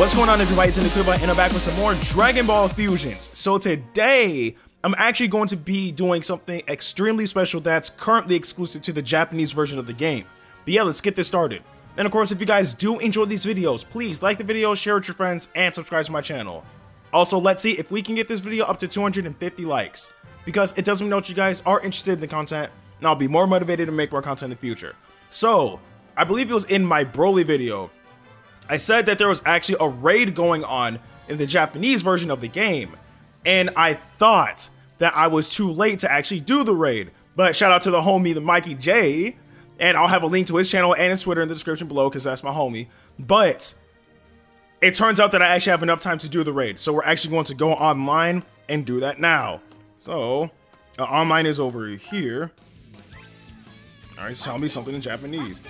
What's going on everybody, it's Ndukauba and I'm back with some more Dragon Ball Fusions. So today, I'm actually going to be doing something extremely special that's currently exclusive to the Japanese version of the game. But yeah, let's get this started. And of course, if you guys do enjoy these videos, please like the video, share it with your friends, and subscribe to my channel. Also, let's see if we can get this video up to 250 likes. Because it does not know that you guys are interested in the content, and I'll be more motivated to make more content in the future. So, I believe it was in my Broly video, I said that there was actually a raid going on in the Japanese version of the game, and I thought that I was too late to actually do the raid. But shout out to the homie, the Mikey J, and I'll have a link to his channel and his Twitter in the description below because that's my homie. But it turns out that I actually have enough time to do the raid, so we're actually going to go online and do that now. So, uh, online is over here. All right, tell me something in Japanese.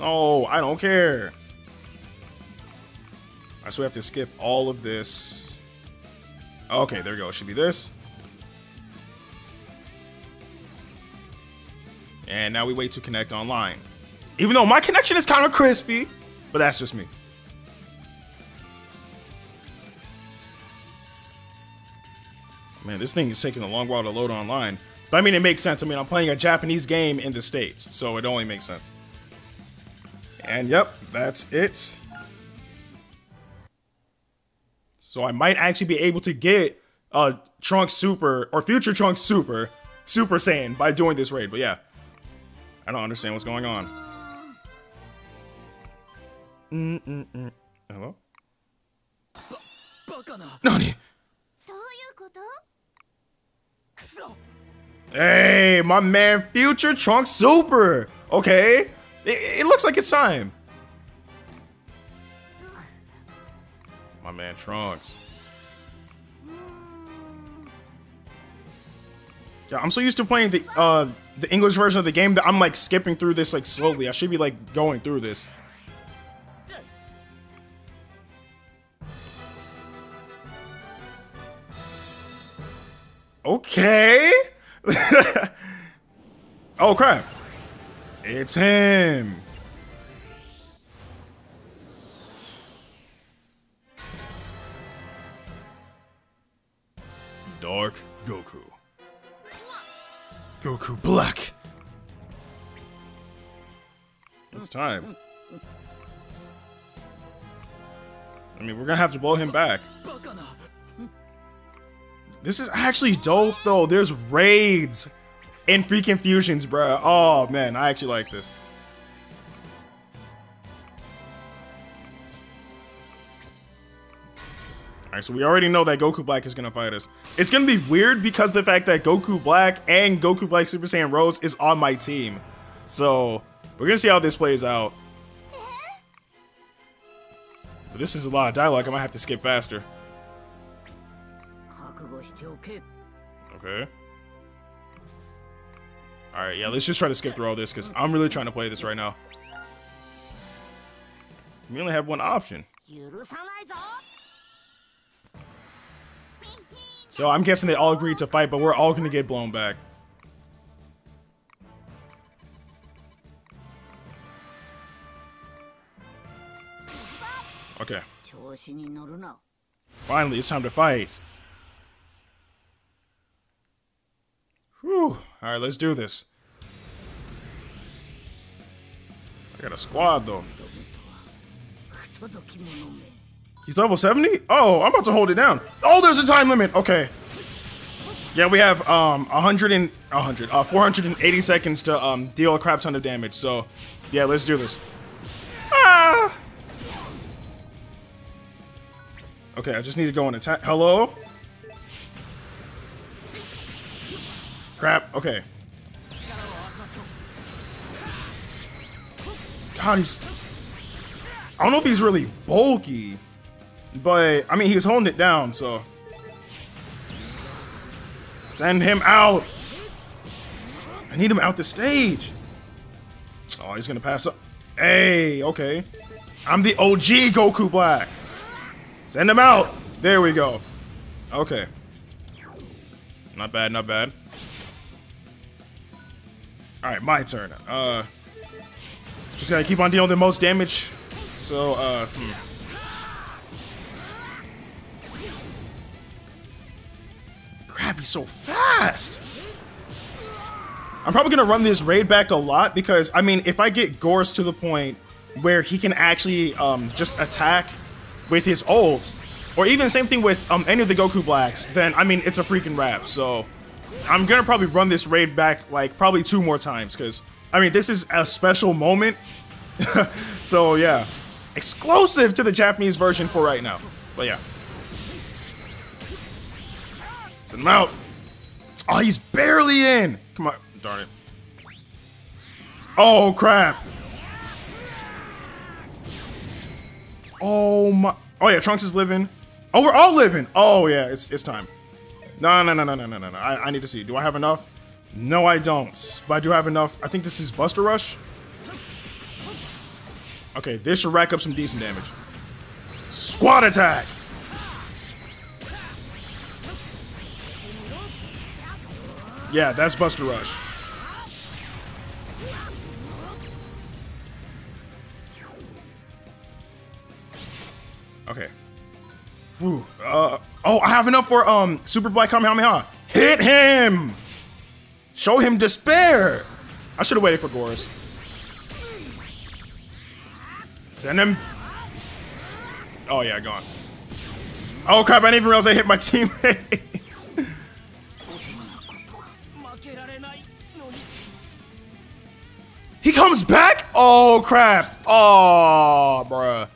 Oh, I don't care. Right, so we have to skip all of this. Okay, there we go. It should be this. And now we wait to connect online. Even though my connection is kind of crispy, but that's just me. Man, this thing is taking a long while to load online. But I mean, it makes sense. I mean, I'm playing a Japanese game in the States, so it only makes sense. And yep, that's it. So I might actually be able to get uh, Trunks Super or Future Trunks Super Super Saiyan by doing this raid. But yeah, I don't understand what's going on. Mm -mm -mm. Hello? Nani? Hey, my man, Future Trunks Super. Okay, it, it looks like it's time. My man Trunks. Yeah, I'm so used to playing the uh the English version of the game that I'm like skipping through this like slowly. I should be like going through this. Okay. oh crap. It's him. Goku Black. It's time. I mean, we're gonna have to blow him back. This is actually dope, though. There's raids and freaking fusions, bro. Oh, man. I actually like this. Alright, so we already know that Goku Black is gonna fight us. It's gonna be weird because the fact that Goku Black and Goku Black Super Saiyan Rose is on my team. So, we're gonna see how this plays out. But this is a lot of dialogue, I might have to skip faster. Okay. Alright, yeah, let's just try to skip through all this because I'm really trying to play this right now. We only have one option. So I'm guessing they all agreed to fight, but we're all gonna get blown back. Okay. Finally, it's time to fight. Whew. Alright, let's do this. I got a squad, though. He's level 70? Oh, I'm about to hold it down. Oh, there's a time limit. Okay. Yeah, we have um 100 and 100 uh 480 seconds to um deal a crap ton of damage. So, yeah, let's do this. Ah. Okay, I just need to go and attack. Hello? Crap. Okay. God, he's I don't know if he's really bulky. But, I mean, he was holding it down, so. Send him out. I need him out the stage. Oh, he's gonna pass up. Hey, okay. I'm the OG Goku Black. Send him out. There we go. Okay. Not bad, not bad. Alright, my turn. Uh, just gotta keep on dealing the most damage. So, uh, hmm. So fast. I'm probably gonna run this raid back a lot because I mean, if I get Gorz to the point where he can actually um, just attack with his ults, or even same thing with um, any of the Goku Blacks, then I mean, it's a freaking wrap. So I'm gonna probably run this raid back like probably two more times because I mean, this is a special moment. so yeah, exclusive to the Japanese version for right now. But yeah. Send him out. Oh, he's barely in. Come on. Darn it. Oh, crap. Oh, my. Oh, yeah, Trunks is living. Oh, we're all living. Oh, yeah, it's, it's time. No, no, no, no, no, no, no, no. I, I need to see. Do I have enough? No, I don't. But I do have enough. I think this is Buster Rush. Okay, this should rack up some decent damage. Squad attack! Yeah, that's Buster Rush. Okay. Whew. Uh, oh, I have enough for um Super Black Kamehameha. Hit him! Show him despair! I should have waited for Gorz. Send him. Oh yeah, gone. Oh crap, I didn't even realize I hit my teammates. He comes back? Oh crap. Oh, bruh.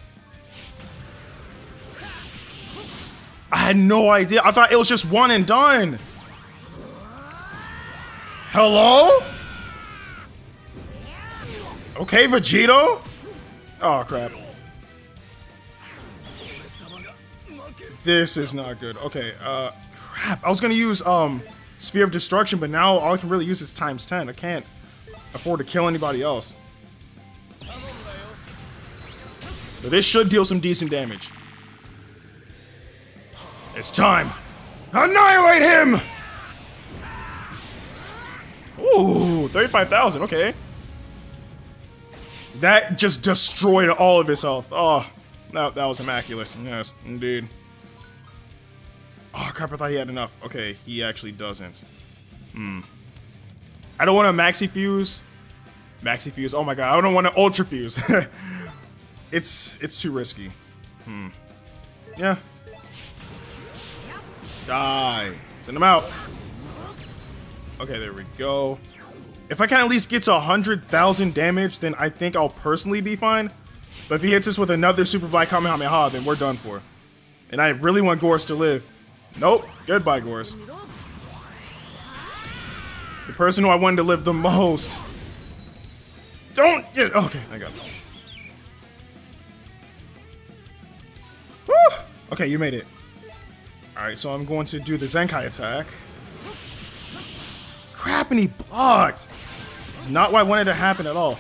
I had no idea. I thought it was just one and done. Hello? Okay, Vegito? Oh, crap. This is not good. Okay, uh, crap. I was gonna use, um, Sphere of Destruction, but now all I can really use is times 10. I can't afford to kill anybody else. But this should deal some decent damage. It's time. Annihilate him! Ooh, 35,000, okay. That just destroyed all of his health. Oh, that, that was immaculate. Yes, indeed. Oh, crap, I thought he had enough. Okay, he actually doesn't. Hmm. I don't want to maxi fuse. Maxi fuse, oh my god, I don't want to ultra fuse. it's, it's too risky. Hmm. Yeah, Die. Send him out. Okay, there we go. If I can at least get to 100,000 damage, then I think I'll personally be fine. But if he hits us with another Super Black Kamehameha, then we're done for. And I really want Gorz to live. Nope. Goodbye, Gorz. Person who I wanted to live the most. Don't get... Okay, God. Woo! Okay, you made it. Alright, so I'm going to do the Zenkai attack. Crap, and he blocked! It's not what I wanted to happen at all.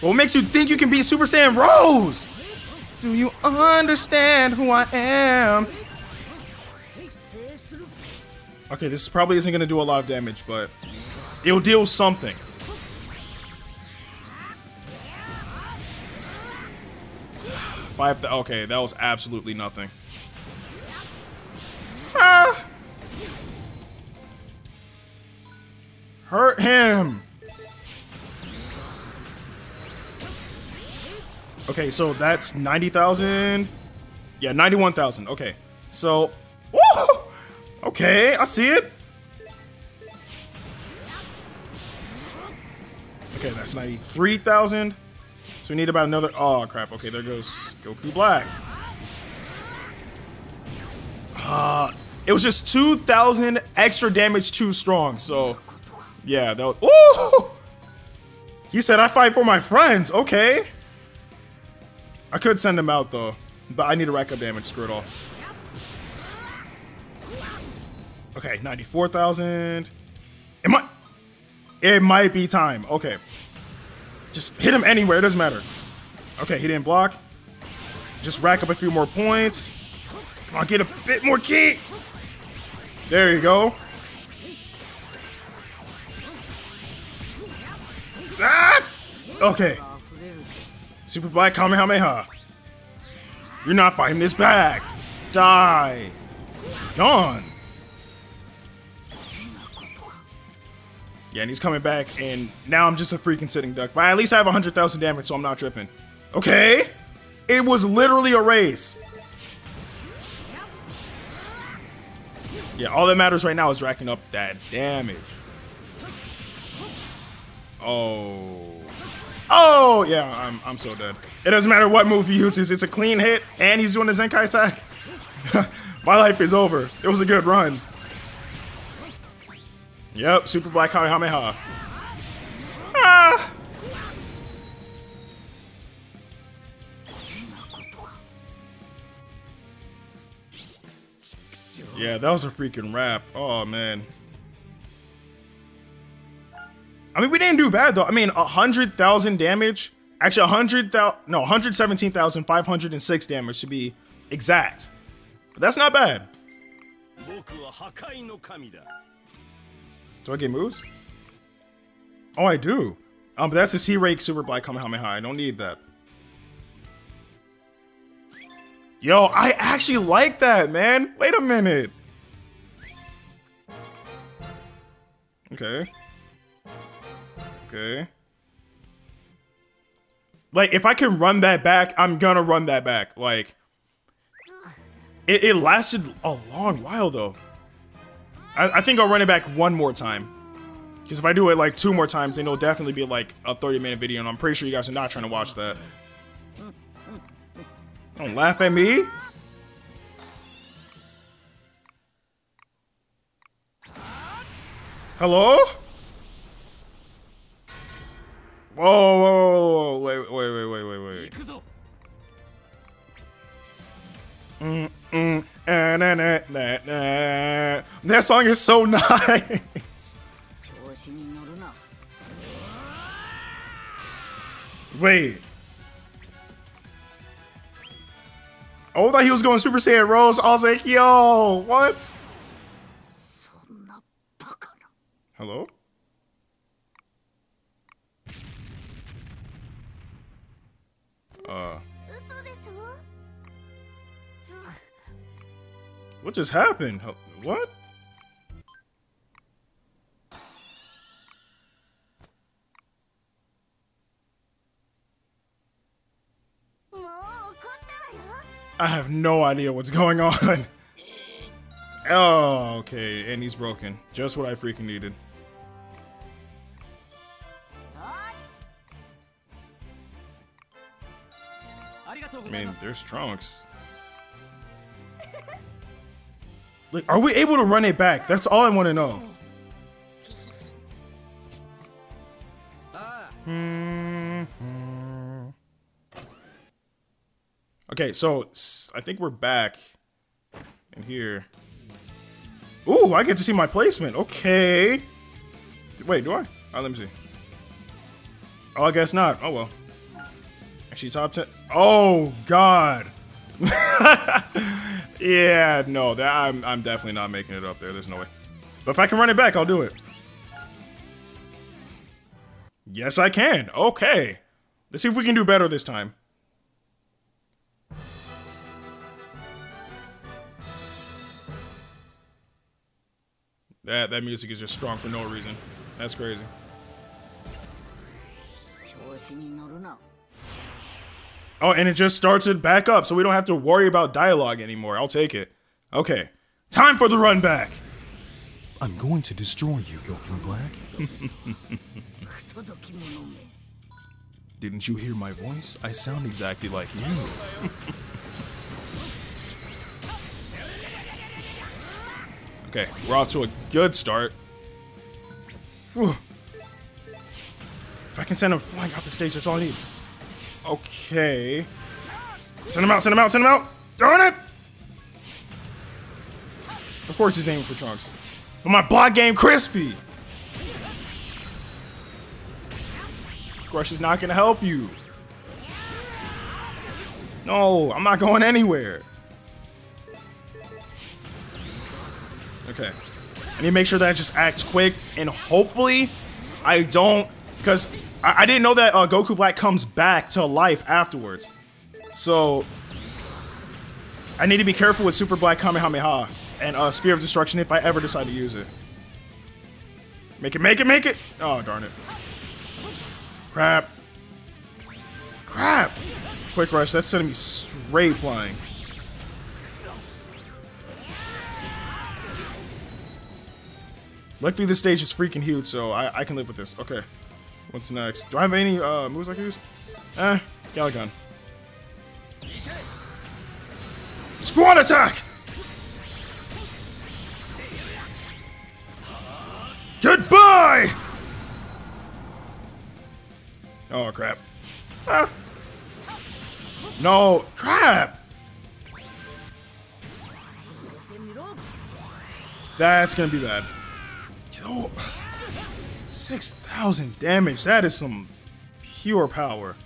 But what makes you think you can beat Super Saiyan Rose? Do you understand who I am? Okay, this probably isn't going to do a lot of damage, but it'll deal something. Five. Okay, that was absolutely nothing. Ah! Hurt him! Okay, so that's 90,000. Yeah, 91,000. Okay. So! Okay, I see it. Okay, that's 93,000. So we need about another. Oh, crap. Okay, there goes Goku Black. Uh, it was just 2,000 extra damage too strong, so... Yeah, that was... Ooh! He said, I fight for my friends. Okay. I could send him out, though. But I need to rack up damage. Screw it all. Okay, 94,000. It might... It might be time. Okay. Just hit him anywhere. It doesn't matter. Okay, he didn't block. Just rack up a few more points. Come on, get a bit more ki. There you go. Ah! Okay. Super Black Kamehameha. You're not fighting this back. Die. Gone. Yeah, and he's coming back, and now I'm just a freaking sitting duck. But at least I have 100,000 damage, so I'm not tripping. Okay? It was literally a race. Yeah, all that matters right now is racking up that damage. Oh. Oh, yeah, I'm, I'm so dead. It doesn't matter what move he uses. It's a clean hit, and he's doing the Zenkai attack. My life is over. It was a good run. Yep, Super Black Kamehameha. Ah! Yeah, that was a freaking rap. Oh, man. I mean, we didn't do bad, though. I mean, 100,000 damage. Actually, 100,000... No, 117,506 damage to be exact. But that's not bad. Do I get moves? Oh, I do. Um, but that's a C-Rake Super Black Kamehameha. I don't need that. Yo, I actually like that, man. Wait a minute. Okay. Okay. Like, if I can run that back, I'm gonna run that back. Like, it, it lasted a long while, though. I, I think I'll run it back one more time. Because if I do it like two more times, then it'll definitely be like a 30 minute video, and I'm pretty sure you guys are not trying to watch that. Don't laugh at me. Hello? Whoa, whoa, whoa, whoa, wait, wait, wait, wait, wait, wait. Mm, mm, That song is so nice. Wait. Oh, I thought he was going Super Saiyan Rose. I was like, yo, what? Hello? What just happened? What? I have no idea what's going on. oh, okay, and he's broken. Just what I freaking needed. I mean, there's Trunks. Like, are we able to run it back? That's all I want to know. -hmm. Okay, so I think we're back in here. Ooh, I get to see my placement. Okay. Wait, do I? Let me see. Oh, I guess not. Oh, well. Actually, top 10. Oh, God. yeah, no, that I'm, I'm definitely not making it up there. There's no way. But if I can run it back, I'll do it. Yes, I can. Okay. Let's see if we can do better this time. That that music is just strong for no reason. That's crazy. Oh, and it just starts it back up, so we don't have to worry about dialogue anymore. I'll take it. Okay. Time for the run back! I'm going to destroy you, Goku Black. Didn't you hear my voice? I sound exactly like you. okay, we're off to a good start. Whew. If I can send him flying off the stage, that's all I need. Okay. Send him out, send him out, send him out! Darn it! Of course he's aiming for Trunks. But my block game crispy! Crush is not gonna help you. No, I'm not going anywhere. Okay. I need to make sure that I just act quick and hopefully I don't because I, I, didn't know that uh, Goku Black comes back to life afterwards. So I need to be careful with Super Black Kamehameha and uh, Spear of Destruction if I ever decide to use it. Make it, make it, make it! Oh, darn it. Crap. Crap! Quick rush, that's sending me straight flying. Luckily, this stage is freaking huge, so I, I can live with this. Okay. What's next? Do I have any uh, moves I can use? Eh, Galagon. Squad attack! Goodbye! Oh, crap. Ah. No, crap! That's gonna be bad. Oh, 6,000 damage. That is some pure power.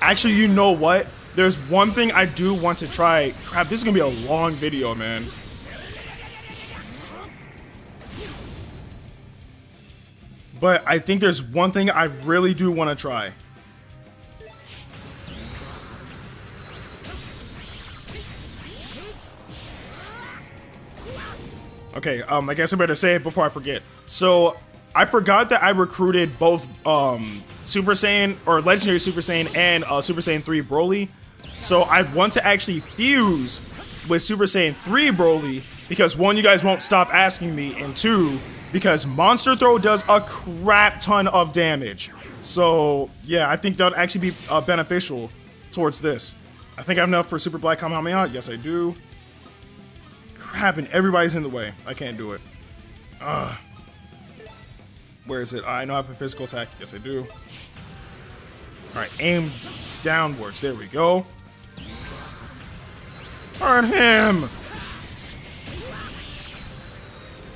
Actually, you know what? There's one thing I do want to try. Crap, this is gonna be a long video, man. But I think there's one thing I really do want to try. Okay, um, I guess I better say it before I forget. So, I forgot that I recruited both, um, Super Saiyan, or Legendary Super Saiyan, and, uh, Super Saiyan 3 Broly. So, I want to actually fuse with Super Saiyan 3 Broly, because one, you guys won't stop asking me, and two, because Monster Throw does a crap ton of damage. So, yeah, I think that would actually be uh, beneficial towards this. I think I have enough for Super Black Kamehameha. Yes, I do crap, and everybody's in the way. I can't do it. Ugh. Where is it? I know I have a physical attack. Yes, I do. Alright, aim downwards. There we go. Burn him!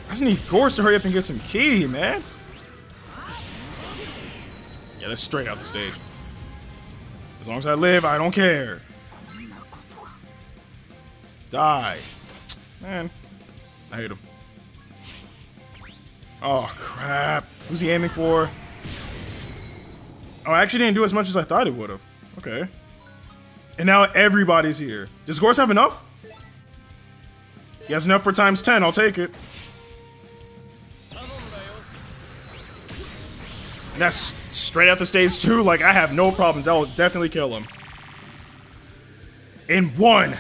I just need Gorz to hurry up and get some key, man. Yeah, that's straight out the stage. As long as I live, I don't care. Die. Man, I hate him. Oh, crap. Who's he aiming for? Oh, I actually didn't do as much as I thought it would have. Okay. And now everybody's here. Does Gorz have enough? He has enough for times 10. I'll take it. That's straight out the stage too. Like, I have no problems. That will definitely kill him. In one.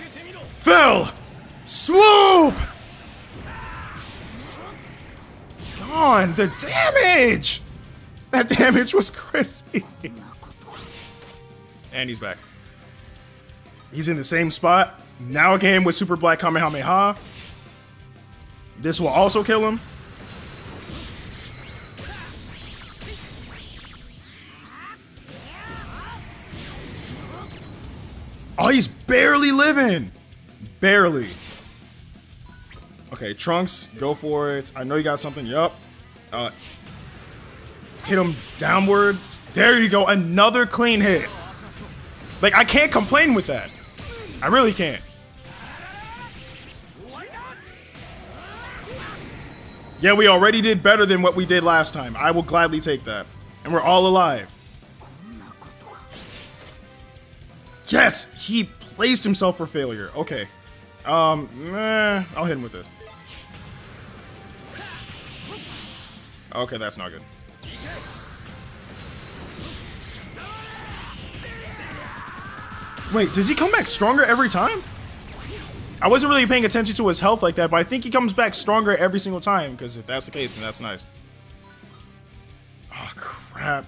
Fell! Swoop! God, the damage! That damage was crispy. and he's back. He's in the same spot. Now again with Super Black Kamehameha. This will also kill him. Oh, he's barely living. Barely. Okay, Trunks, go for it. I know you got something. Yup. Uh, hit him downward. There you go. Another clean hit. Like, I can't complain with that. I really can't. Yeah, we already did better than what we did last time. I will gladly take that. And we're all alive. Yes! He placed himself for failure. Okay. Um, I'll hit him with this. Okay, that's not good. Wait, does he come back stronger every time? I wasn't really paying attention to his health like that, but I think he comes back stronger every single time, because if that's the case, then that's nice. Oh, crap.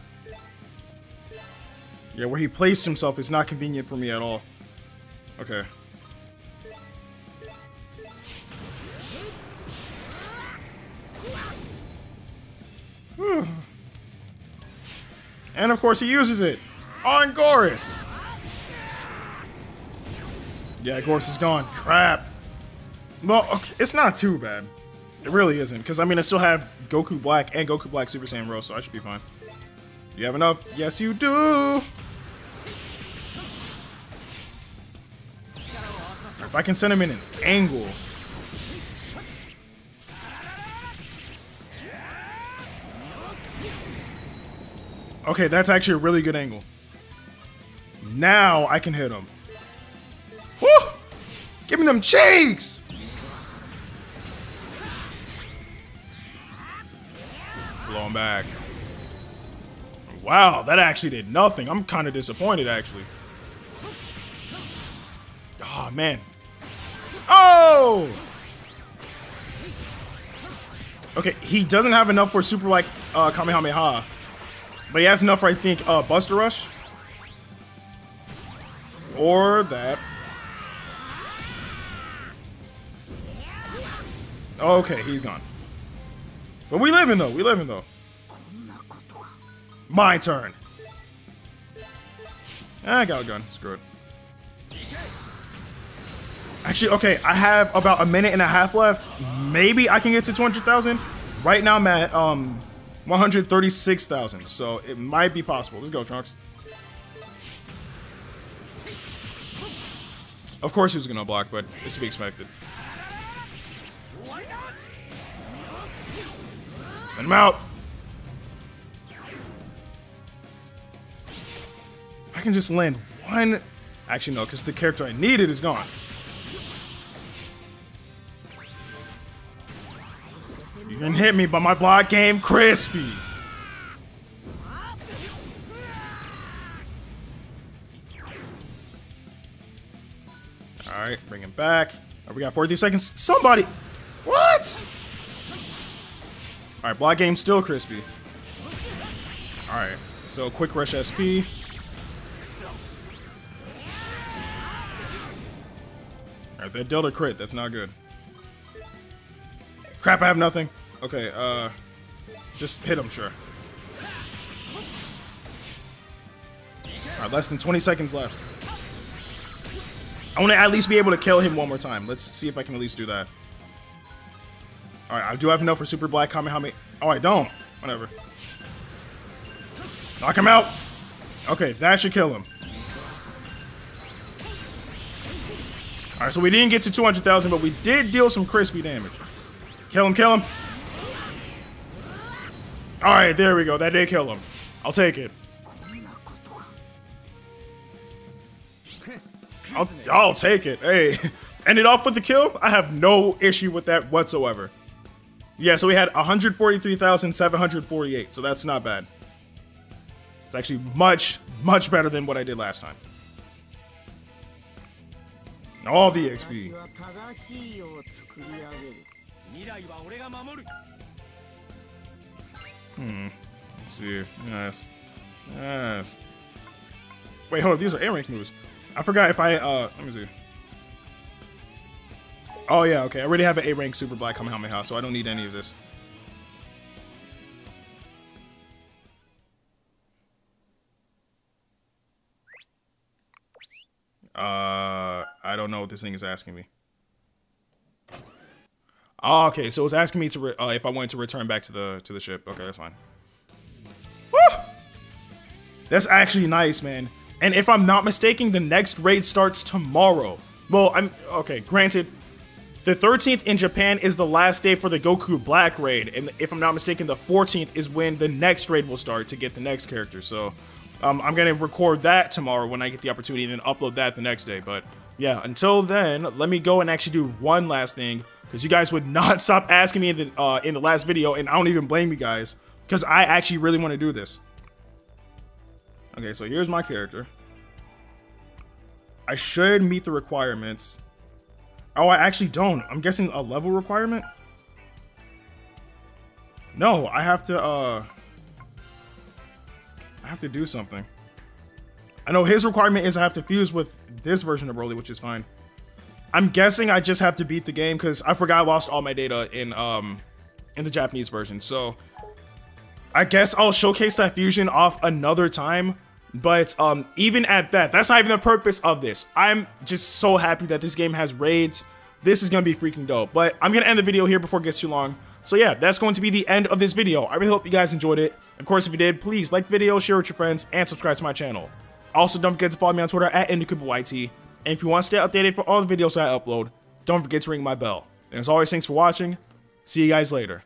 Yeah, where he placed himself is not convenient for me at all. Okay. And of course he uses it on Goris. Yeah, Goris is gone. Crap. Well, okay, it's not too bad. It really isn't, because I mean I still have Goku Black and Goku Black Super Saiyan Rose, so I should be fine. You have enough? Yes, you do! If I can send him in an angle. Okay, that's actually a really good angle. Now I can hit him. Woo! Give me them cheeks! Blow him back. Wow, that actually did nothing. I'm kind of disappointed, actually. Oh, man. Oh! Okay, he doesn't have enough for super like uh, Kamehameha. But he has enough I think, uh, Buster Rush. Or that. Okay, he's gone. But we living though. We living though. My turn. I got a gun. Screw it. Actually, okay, I have about a minute and a half left. Maybe I can get to 200,000. Right now I'm at um 136,000, so it might be possible. Let's go, Trunks. Of course he was gonna block, but it's to be expected. Send him out. If I can just land one... Actually, no, because the character I needed is gone. Can hit me, but my block game crispy. Alright, bring him back. Oh, we got 43 seconds. Somebody! What? Alright, block game still crispy. Alright, so quick rush SP. Alright, that Delta crit, that's not good. Crap, I have nothing. Okay, uh... Just hit him, sure. Alright, less than 20 seconds left. I want to at least be able to kill him one more time. Let's see if I can at least do that. Alright, I do have enough for Super Black Kamehameha. Oh, I don't. Whatever. Knock him out. Okay, that should kill him. Alright, so we didn't get to 200,000, but we did deal some crispy damage. Kill him, kill him. Alright, there we go. That did kill him. I'll take it. I'll, I'll take it. Hey, ended off with the kill. I have no issue with that whatsoever. Yeah, so we had 143,748, so that's not bad. It's actually much, much better than what I did last time. All the XP. Hmm. Let's see. Yes. Yes. Wait, hold on. These are A rank moves. I forgot if I, uh, let me see. Oh, yeah, okay. I already have an A rank Super Black Kamehameha, so I don't need any of this. Uh, I don't know what this thing is asking me. Oh, okay, so it's asking me to uh, if I wanted to return back to the to the ship. Okay, that's fine. Woo! That's actually nice, man. And if I'm not mistaken, the next raid starts tomorrow. Well, I'm okay. Granted, the 13th in Japan is the last day for the Goku Black raid, and if I'm not mistaken, the 14th is when the next raid will start to get the next character. So, um, I'm gonna record that tomorrow when I get the opportunity, and then upload that the next day. But yeah, until then, let me go and actually do one last thing because you guys would not stop asking me in the uh, in the last video, and I don't even blame you guys because I actually really want to do this. Okay, so here's my character. I should meet the requirements. Oh, I actually don't. I'm guessing a level requirement? No, I have to, uh... I have to do something. I know his requirement is I have to fuse with this version of Broly, which is fine. I'm guessing I just have to beat the game because I forgot I lost all my data in um in the Japanese version. So I guess I'll showcase that fusion off another time. But um even at that, that's not even the purpose of this. I'm just so happy that this game has raids. This is gonna be freaking dope. But I'm gonna end the video here before it gets too long. So yeah, that's going to be the end of this video. I really hope you guys enjoyed it. Of course, if you did, please like the video, share with your friends, and subscribe to my channel. Also, don't forget to follow me on Twitter at NdukaubaYT. And if you want to stay updated for all the videos I upload, don't forget to ring my bell. And as always, thanks for watching. See you guys later.